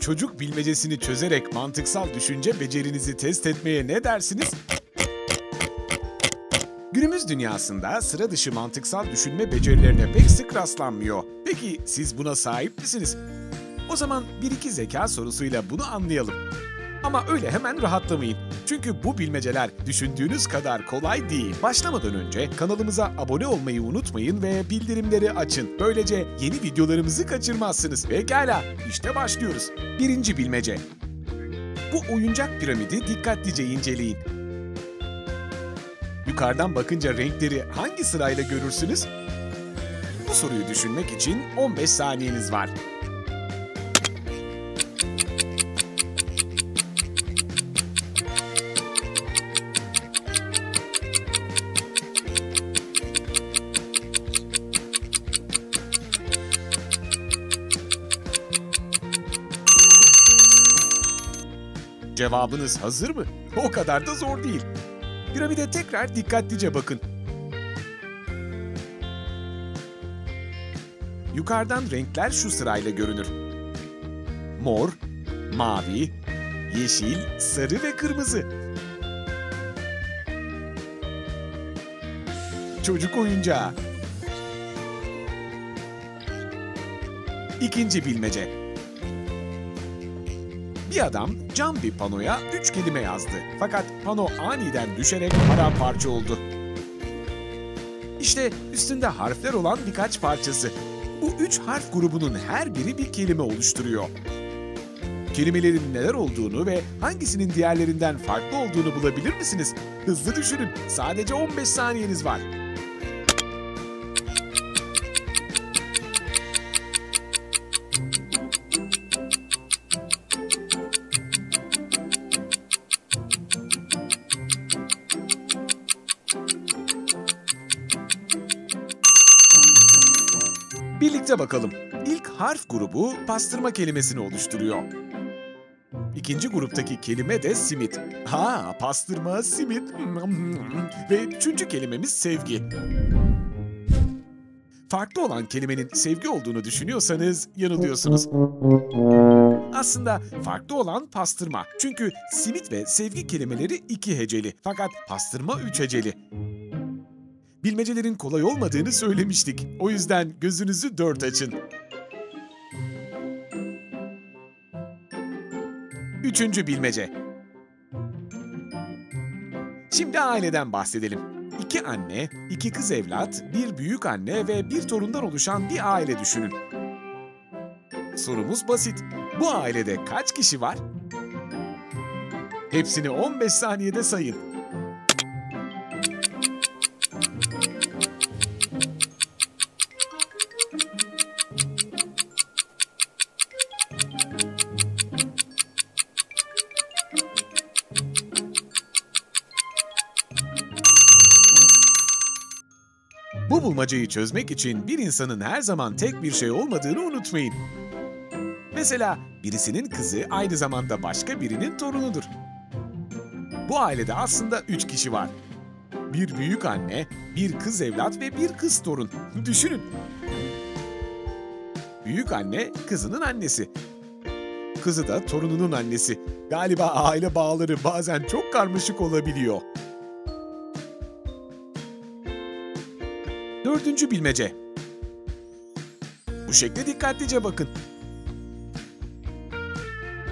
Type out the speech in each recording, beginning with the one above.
çocuk bilmecesini çözerek mantıksal düşünce becerinizi test etmeye ne dersiniz? Günümüz dünyasında sıra dışı mantıksal düşünme becerilerine pek sık rastlanmıyor. Peki siz buna sahip misiniz? O zaman bir iki zeka sorusuyla bunu anlayalım. Ama öyle hemen rahatlamayın. Çünkü bu bilmeceler düşündüğünüz kadar kolay değil. Başlamadan önce kanalımıza abone olmayı unutmayın ve bildirimleri açın. Böylece yeni videolarımızı kaçırmazsınız. Pekala, işte başlıyoruz. Birinci bilmece. Bu oyuncak piramidi dikkatlice inceleyin. Yukarıdan bakınca renkleri hangi sırayla görürsünüz? Bu soruyu düşünmek için 15 saniyeniz var. Cevabınız hazır mı? O kadar da zor değil. Piramide tekrar dikkatlice bakın. Yukarıdan renkler şu sırayla görünür. Mor, mavi, yeşil, sarı ve kırmızı. Çocuk oyuncağı. İkinci bilmece. Bir adam cam bir panoya üç kelime yazdı. Fakat pano aniden düşerek paramparça oldu. İşte üstünde harfler olan birkaç parçası. Bu üç harf grubunun her biri bir kelime oluşturuyor. Kelimelerin neler olduğunu ve hangisinin diğerlerinden farklı olduğunu bulabilir misiniz? Hızlı düşünün. Sadece 15 saniyeniz var. Birlikte bakalım. İlk harf grubu pastırma kelimesini oluşturuyor. İkinci gruptaki kelime de simit. Ha, pastırma, simit. Ve üçüncü kelimemiz sevgi. Farklı olan kelimenin sevgi olduğunu düşünüyorsanız yanılıyorsunuz. Aslında farklı olan pastırma. Çünkü simit ve sevgi kelimeleri iki heceli. Fakat pastırma üç heceli. Bilmecelerin kolay olmadığını söylemiştik. O yüzden gözünüzü dört açın. Üçüncü bilmece. Şimdi aileden bahsedelim. İki anne, iki kız evlat, bir büyük anne ve bir torundan oluşan bir aile düşünün. Sorumuz basit. Bu ailede kaç kişi var? Hepsini 15 saniyede sayın. Bulmacayı çözmek için bir insanın her zaman tek bir şey olmadığını unutmayın. Mesela birisinin kızı aynı zamanda başka birinin torunudur. Bu ailede aslında üç kişi var. Bir büyük anne, bir kız evlat ve bir kız torun. Düşünün. Büyük anne kızının annesi. Kızı da torununun annesi. Galiba aile bağları bazen çok karmaşık olabiliyor. Dördüncü bilmece. Bu şekle dikkatlice bakın.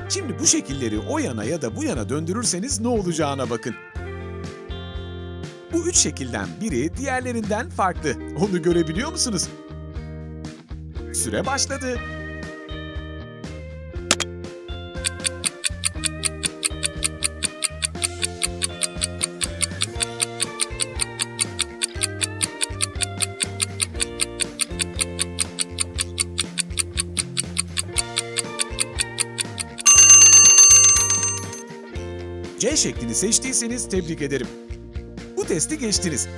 Şimdi bu şekilleri o yana ya da bu yana döndürürseniz ne olacağına bakın. Bu üç şekilden biri diğerlerinden farklı. Onu görebiliyor musunuz? Süre başladı. Şeklini seçtiyseniz tebrik ederim. Bu testi geçtiniz.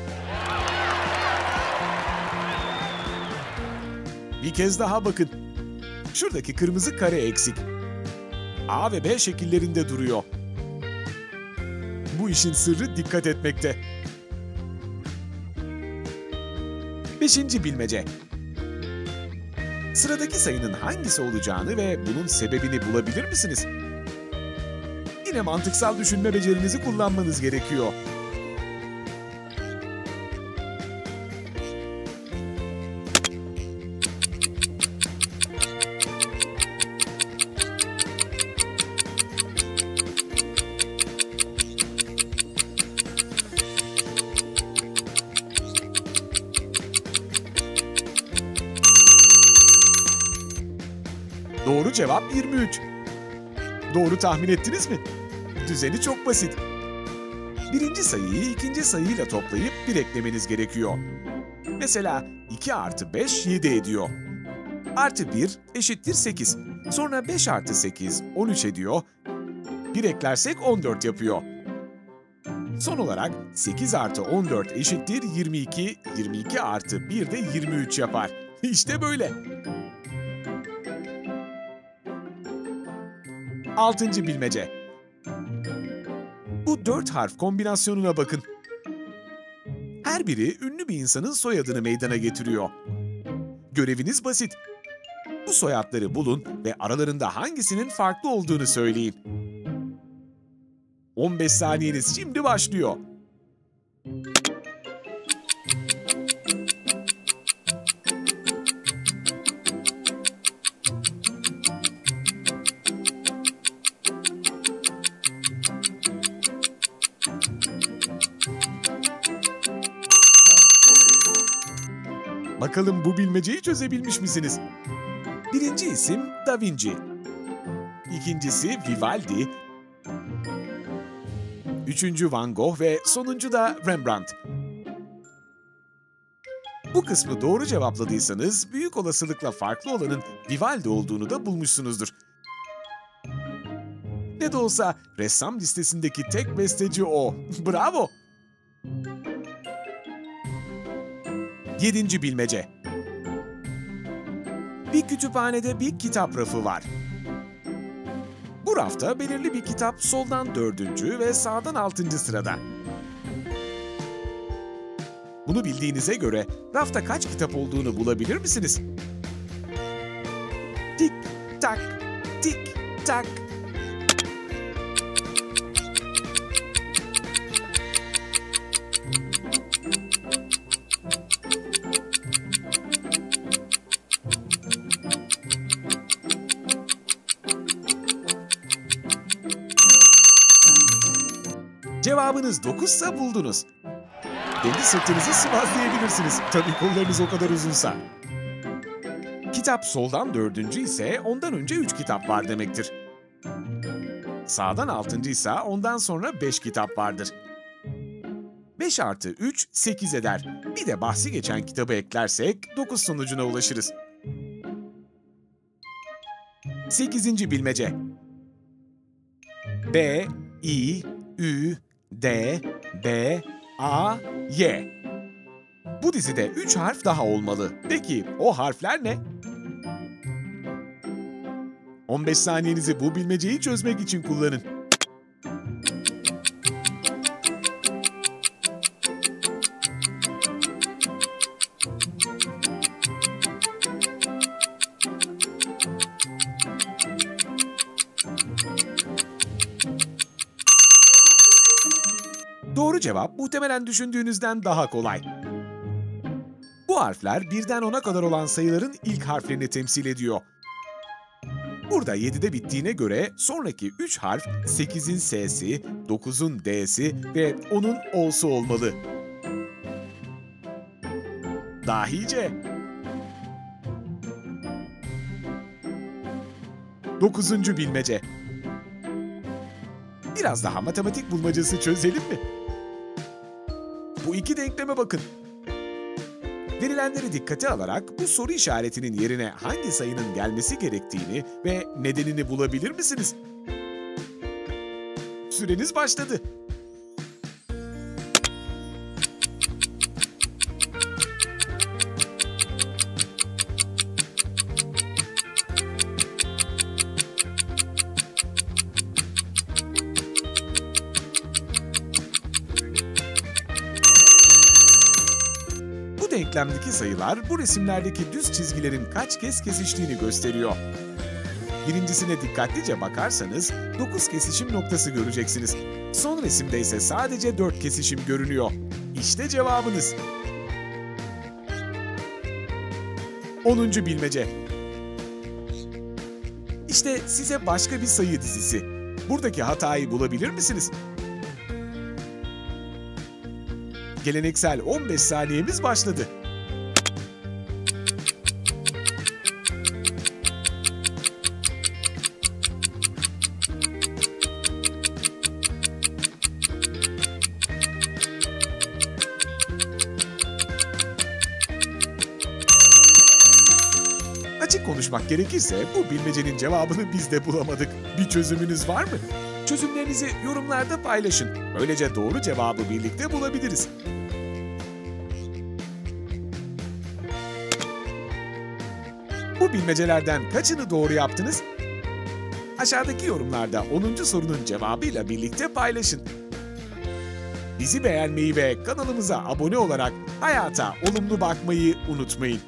Bir kez daha bakın. Şuradaki kırmızı kare eksik. A ve B şekillerinde duruyor. Bu işin sırrı dikkat etmekte. Beşinci bilmece. Sıradaki sayının hangisi olacağını ve bunun sebebini bulabilir misiniz? Yine mantıksal düşünme becerinizi kullanmanız gerekiyor. Doğru cevap 23. Doğru tahmin ettiniz mi? Düzeni çok basit. Birinci sayıyı ikinci sayıyla toplayıp bir eklemeniz gerekiyor. Mesela 2 artı 5 7 ediyor. Artı 1 eşittir 8. Sonra 5 artı 8 13 ediyor. 1 eklersek 14 yapıyor. Son olarak 8 artı 14 eşittir 22, 22 artı 1 de 23 yapar. İşte böyle. Altıncı bilmece. Bu dört harf kombinasyonuna bakın. Her biri ünlü bir insanın soyadını meydana getiriyor. Göreviniz basit. Bu soyadları bulun ve aralarında hangisinin farklı olduğunu söyleyin. 15 saniyeniz şimdi başlıyor. Bakalım bu bilmeceyi çözebilmiş misiniz? Birinci isim Da Vinci. İkincisi Vivaldi. Üçüncü Van Gogh ve sonuncu da Rembrandt. Bu kısmı doğru cevapladıysanız büyük olasılıkla farklı olanın Vivaldi olduğunu da bulmuşsunuzdur. Ne de olsa ressam listesindeki tek besteci o. Bravo! Yedinci bilmece. Bir kütüphanede bir kitap rafı var. Bu rafta belirli bir kitap soldan dördüncü ve sağdan altıncı sırada. Bunu bildiğinize göre rafta kaç kitap olduğunu bulabilir misiniz? Tik tak, tik tak. Cevabınız 9 buldunuz. Kendi sırtınızı sıvazlayabilirsiniz. Tabii kollarınız o kadar uzunsa. Kitap soldan dördüncü ise ondan önce üç kitap var demektir. Sağdan altıncı ise ondan sonra beş kitap vardır. 5 artı 3 8 eder. Bir de bahsi geçen kitabı eklersek 9 sonucuna ulaşırız. 8. bilmece. B, I, Ü, D, B, A, Y. Bu dizide 3 harf daha olmalı. Peki o harfler ne? 15 saniyenizi bu bilmeceyi çözmek için kullanın. Doğru cevap muhtemelen düşündüğünüzden daha kolay. Bu harfler birden 10'a kadar olan sayıların ilk harflerini temsil ediyor. Burada 7'de bittiğine göre sonraki 3 harf 8'in S'si, 9'un D'si ve 10'un O'su olmalı. Dahice. 9. bilmece. Biraz daha matematik bulmacası çözelim mi? Bu iki denkleme bakın. Verilenleri dikkate alarak bu soru işaretinin yerine hangi sayının gelmesi gerektiğini ve nedenini bulabilir misiniz? Süreniz başladı. Denklemdeki sayılar bu resimlerdeki düz çizgilerin kaç kez kesiştiğini gösteriyor. Birincisine dikkatlice bakarsanız 9 kesişim noktası göreceksiniz. Son resimde ise sadece 4 kesişim görünüyor. İşte cevabınız. 10. bilmece. İşte size başka bir sayı dizisi. Buradaki hatayı bulabilir misiniz? Geleneksel 15 saniyemiz başladı. Gerekirse bu bilmecenin cevabını biz de bulamadık. Bir çözümünüz var mı? Çözümlerinizi yorumlarda paylaşın. Böylece doğru cevabı birlikte bulabiliriz. Bu bilmecelerden kaçını doğru yaptınız? Aşağıdaki yorumlarda 10. sorunun cevabıyla birlikte paylaşın. Bizi beğenmeyi ve kanalımıza abone olarak hayata olumlu bakmayı unutmayın.